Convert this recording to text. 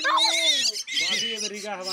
बाकी हवा